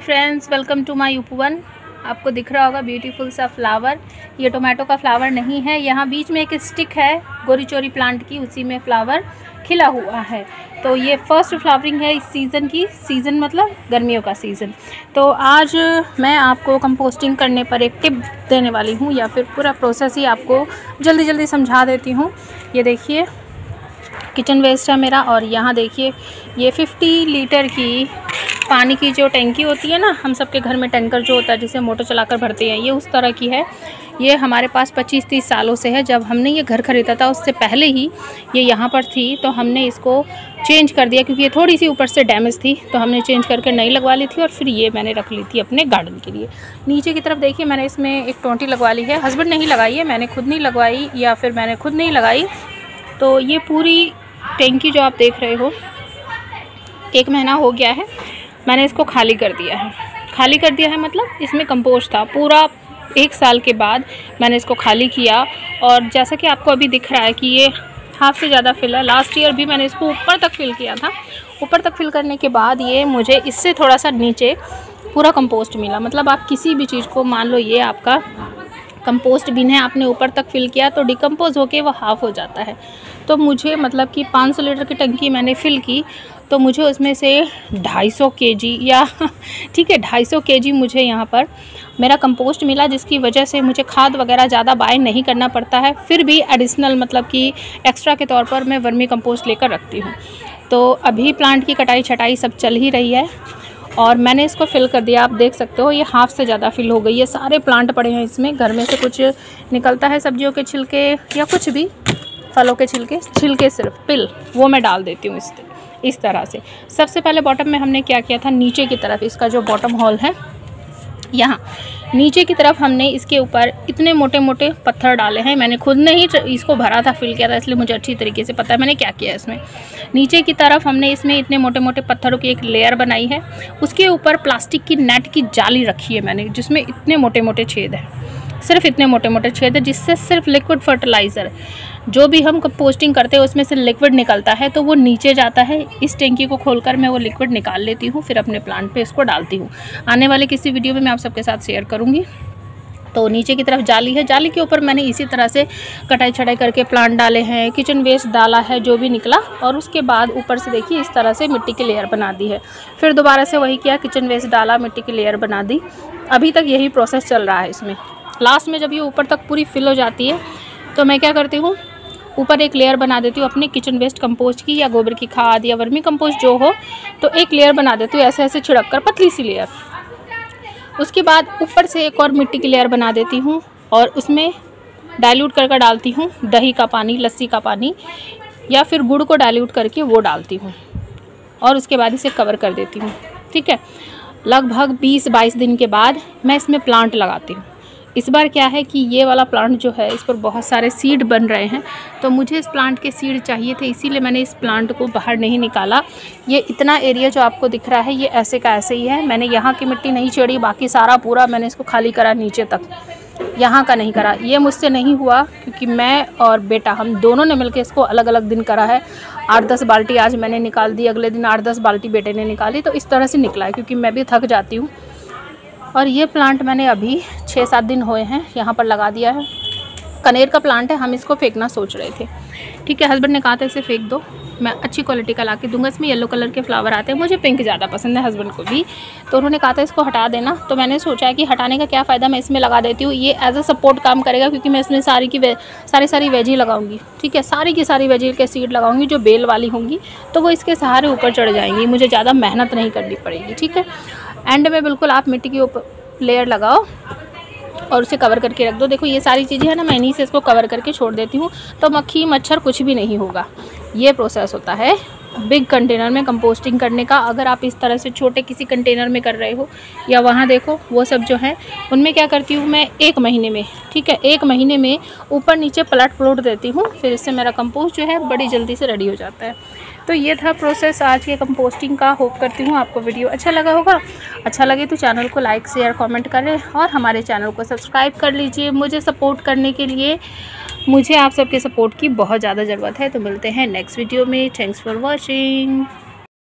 Friends welcome to my यूपवन आपको दिख रहा होगा ब्यूटीफुल सा फ्लावर ये टोमेटो का फ्लावर नहीं है. यहाँ बीच में एक स्टिक है गोरी चोरी प्लांट की, उसी में फ्लावर खिला हुआ है. तो ये फ़र्स्ट फ्लावरिंग है इस सीज़न की. सीज़न मतलब गर्मियों का सीज़न तो आज मैं आपको कंपोस्टिंग करने पर एक टिप देने वाली हूँ या फिर पूरा प्रोसेस ही आपको जल्दी जल्दी समझा देती हूँ. ये देखिए किचन वेस्ट है मेरा और यहाँ देखिए, ये 50 लीटर की पानी की जो टैंकी होती है ना, हम सबके घर में टैंकर जो होता है, जिसे मोटर चलाकर भरते हैं, ये उस तरह की है। ये हमारे पास 25-30 सालों से है। जब हमने ये घर ख़रीदा था, उससे पहले ही ये यहाँ पर थी तो हमने इसको चेंज कर दिया, क्योंकि ये थोड़ी सी ऊपर से डैमेज थी तो हमने चेंज करके नई लगवा ली थी और फिर ये मैंने रख ली थी अपने गार्डन के लिए। नीचे की तरफ़ देखिए, मैंने इसमें एक टोंटी लगवा ली है। हस्बैंड नहीं लगाई है, मैंने खुद नहीं लगवाई या फिर मैंने खुद नहीं लगाई। तो ये पूरी टैंकी जो आप देख रहे हो, एक महीना हो गया है। मैंने इसको खाली कर दिया है। खाली कर दिया है मतलब इसमें कंपोस्ट था। पूरा एक साल के बाद मैंने इसको खाली किया और जैसा कि आपको अभी दिख रहा है कि ये हाफ़ से ज़्यादा फिल है। लास्ट ईयर भी मैंने इसको ऊपर तक फिल किया था। ऊपर तक फिल करने के बाद ये मुझे इससे थोड़ा सा नीचे पूरा कंपोस्ट मिला। मतलब आप किसी भी चीज़ को मान लो ये आपका कंपोस्ट बिन है, आपने ऊपर तक फिल किया तो डिकम्पोज होके वो हाफ़ हो जाता है। तो मुझे मतलब कि 500 लीटर की टंकी मैंने फ़िल की तो मुझे उसमें से 250 केजी या ठीक है 250 केजी मुझे यहाँ पर मेरा कंपोस्ट मिला, जिसकी वजह से मुझे खाद वगैरह ज़्यादा बाय नहीं करना पड़ता है। फिर भी एडिशनल मतलब कि एक्स्ट्रा के तौर पर मैं वर्मी कंपोस्ट लेकर रखती हूँ। तो अभी प्लांट की कटाई छटाई सब चल ही रही है और मैंने इसको फिल कर दिया। आप देख सकते हो, ये हाफ़ से ज़्यादा फिल हो गई है। सारे प्लांट पड़े हैं इसमें। घर में से कुछ निकलता है सब्जियों के छिलके या कुछ भी, फलों के छिलके छिलके सिर्फ़ पिल वो मैं डाल देती हूँ इस इस तरह से। सबसे पहले बॉटम में हमने क्या किया था? नीचे की तरफ़, इसका जो बॉटम हॉल है, यहाँ। नीचे की तरफ़ हमने इसके ऊपर इतने मोटे मोटे पत्थर डाले हैं। मैंने खुद ने ही इसको भरा था फिल किया था, इसलिए मुझे अच्छी तरीके से पता है मैंने क्या किया इसमें। नीचे की तरफ़ हमने इसमें इतने मोटे मोटे पत्थरों की एक लेयर बनाई है। उसके ऊपर प्लास्टिक की नेट की जाली रखी है मैंने, जिसमें इतने मोटे मोटे छेद हैं। सिर्फ़ इतने मोटे मोटे छेद है, जिससे सिर्फ़ लिक्विड फर्टिलाइज़र जो भी हम पोस्टिंग करते हैं, उसमें से लिक्विड निकलता है तो वो नीचे जाता है, इस टैंकी को खोलकर मैं वो लिक्विड निकाल लेती हूँ, फिर अपने प्लांट पे इसको डालती हूँ। आने वाले किसी वीडियो में मैं आप सबके साथ शेयर करूँगी। तो नीचे की तरफ़ जाली है, जाली के ऊपर मैंने इसी तरह से कटाई छटाई करके प्लांट डाले हैं किचन वेस्ट डाला है, जो भी निकला, और उसके बाद ऊपर से देखिए, इस तरह से मिट्टी की लेयर बना दी है। फिर दोबारा से वही किया किचन वेस्ट डाला, मिट्टी की लेयर बना दी। अभी तक यही प्रोसेस चल रहा है इसमें। लास्ट में जब ये ऊपर तक पूरी फिल हो जाती है तो मैं क्या करती हूँ, ऊपर एक लेयर बना देती हूँ अपने किचन वेस्ट कंपोस्ट की या गोबर की खाद या वर्मी कंपोस्ट जो हो तो एक लेयर बना देती हूँ ऐसे ऐसे छिड़क कर पतली सी लेयर उसके बाद ऊपर से एक और मिट्टी की लेयर बना देती हूँ और उसमें डाइल्यूट कर कर डालती हूँ दही का पानी, लस्सी का पानी या फिर गुड़ को डाइल्यूट करके वो डालती हूँ और उसके बाद इसे कवर कर देती हूँ। ठीक है? लगभग 20-22 दिन के बाद मैं इसमें प्लांट लगाती हूँ। इस बार क्या है कि ये वाला प्लांट जो है, इस पर बहुत सारे सीड बन रहे हैं। तो मुझे इस प्लांट के सीड चाहिए थे, इसीलिए मैंने इस प्लांट को बाहर नहीं निकाला। ये इतना एरिया जो आपको दिख रहा है, ये ऐसे का ऐसे ही है। मैंने यहाँ की मिट्टी नहीं चढ़ी, बाकी सारा पूरा मैंने इसको खाली करा नीचे तक। यहाँ का नहीं करा। ये मुझसे नहीं हुआ, क्योंकि मैं और बेटा, हम दोनों ने मिलकर इसको अलग अलग दिन करा है। आठ दस बाल्टी आज मैंने निकाल दी, अगले दिन आठ दस बाल्टी बेटे ने निकाली तो इस तरह से निकला है, क्योंकि मैं भी थक जाती हूँ। और ये प्लांट मैंने अभी छः सात दिन हुए हैं, यहाँ पर लगा दिया है। कनेर का प्लांट है, हम इसको फेंकना सोच रहे थे। ठीक है हस्बैंड ने कहा था इसे फेंक दो। मैं अच्छी क्वालिटी का ला के दूँगा, इसमें येलो कलर के फ्लावर आते हैं, मुझे पिंक ज़्यादा पसंद है हस्बैंड को भी। तो उन्होंने कहा था इसको हटा देना। तो मैंने सोचा है कि हटाने का क्या फ़ायदा, मैं इसमें लगा देती हूँ। ये एज अ सपोर्ट काम करेगा, क्योंकि मैं इसमें सारी की सारी सारी वेजी लगाऊँगी। ठीक है, सारी की सारी वेजी के सीड लगाऊँगी, जो बेल वाली होंगी तो वो इसके सहारे ऊपर चढ़ जाएँगी। मुझे ज़्यादा मेहनत नहीं करनी पड़ेगी, ठीक है। एंड में बिल्कुल आप मिट्टी के ऊपर लेयर लगाओ। और उसे कवर करके रख दो। देखो, ये सारी चीज़ें हैं ना, मैं इन्हीं से इसको कवर करके छोड़ देती हूँ। तो मक्खी, मच्छर कुछ भी नहीं होगा। ये प्रोसेस होता है। बिग कंटेनर में कंपोस्टिंग करने का। अगर आप इस तरह से छोटे किसी कंटेनर में कर रहे हो, या वहाँ देखो, वो सब जो है, उनमें क्या करती हूँ मैं, एक महीने में, ठीक है, एक महीने में ऊपर नीचे पलट पलट देती हूँ, फिर इससे मेरा कंपोस्ट जो है बड़ी जल्दी से रेडी हो जाता है। तो ये था प्रोसेस आज के कंपोस्टिंग का। होप करती हूँ आपको वीडियो अच्छा लगा होगा। अच्छा लगे तो चैनल को लाइक शेयर कमेंट करें और हमारे चैनल को सब्सक्राइब कर लीजिए। मुझे सपोर्ट करने के लिए मुझे आप सबके सपोर्ट की बहुत ज़्यादा ज़रूरत है। तो मिलते हैं नेक्स्ट वीडियो में। Thanks for watching